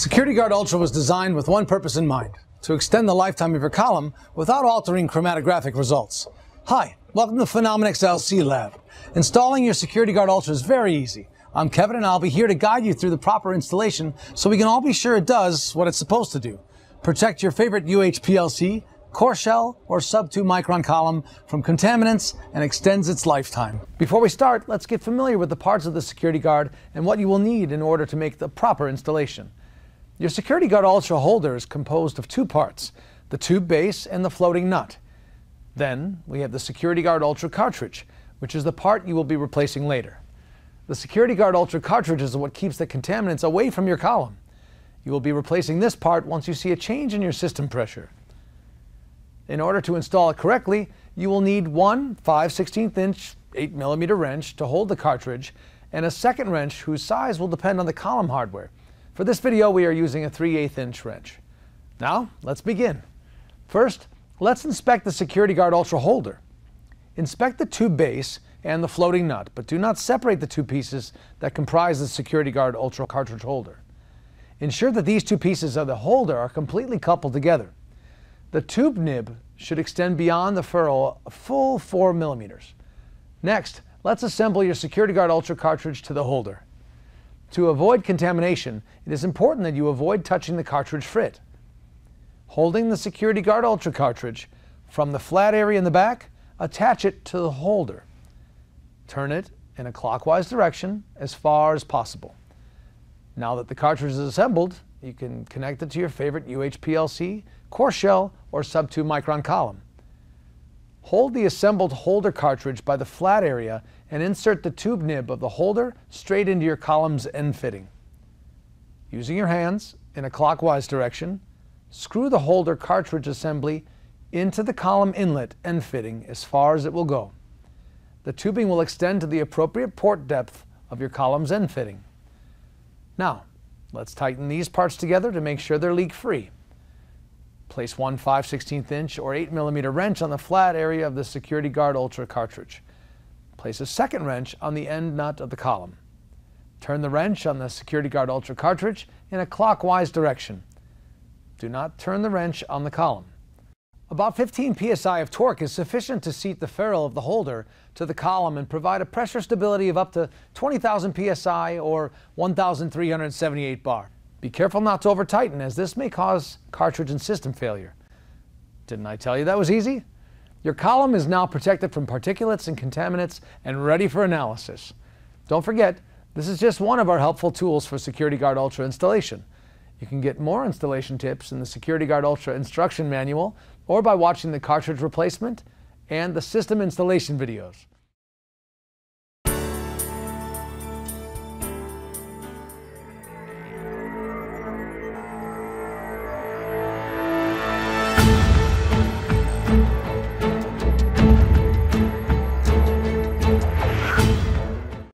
Security Guard Ultra was designed with one purpose in mind to extend the lifetime of your column without altering chromatographic results. Hi, welcome to Phenomenex LC Lab. Installing your Security Guard Ultra is very easy. I'm Kevin and I'll be here to guide you through the proper installation so we can all be sure it does what it's supposed to do. Protect your favorite UHPLC, core shell, or sub 2 micron column from contaminants and extends its lifetime. Before we start, let's get familiar with the parts of the Security Guard and what you will need in order to make the proper installation. Your Security Guard Ultra holder is composed of two parts, the tube base and the floating nut. Then we have the Security Guard Ultra cartridge, which is the part you will be replacing later. The Security Guard Ultra cartridge is what keeps the contaminants away from your column. You will be replacing this part once you see a change in your system pressure. In order to install it correctly, you will need one 5 16th inch 8 millimeter wrench to hold the cartridge and a second wrench whose size will depend on the column hardware. For this video, we are using a 3 8 inch wrench. Now, let's begin. First, let's inspect the Security Guard Ultra holder. Inspect the tube base and the floating nut, but do not separate the two pieces that comprise the Security Guard Ultra cartridge holder. Ensure that these two pieces of the holder are completely coupled together. The tube nib should extend beyond the ferrule a full 4 millimeters. Next, let's assemble your Security Guard Ultra cartridge to the holder. To avoid contamination, it is important that you avoid touching the cartridge frit. Holding the Security Guard Ultra cartridge from the flat area in the back, attach it to the holder. Turn it in a clockwise direction as far as possible. Now that the cartridge is assembled, you can connect it to your favorite UHPLC, core shell, or sub 2 micron column. Hold the assembled holder cartridge by the flat area and insert the tube nib of the holder straight into your column's end fitting. Using your hands in a clockwise direction, screw the holder cartridge assembly into the column inlet end fitting as far as it will go. The tubing will extend to the appropriate port depth of your column's end fitting. Now, let's tighten these parts together to make sure they're leak free. Place one 5 16 inch or 8 millimeter wrench on the flat area of the Security Guard Ultra cartridge. Place a second wrench on the end nut of the column. Turn the wrench on the Security Guard Ultra cartridge in a clockwise direction. Do not turn the wrench on the column. About 15 psi of torque is sufficient to seat the ferrule of the holder to the column and provide a pressure stability of up to 20,000 psi or 1,378 bar. Be careful not to over tighten as this may cause cartridge and system failure. Didn't I tell you that was easy? Your column is now protected from particulates and contaminants and ready for analysis. Don't forget, this is just one of our helpful tools for Security Guard Ultra installation. You can get more installation tips in the Security Guard Ultra instruction manual or by watching the cartridge replacement and the system installation videos.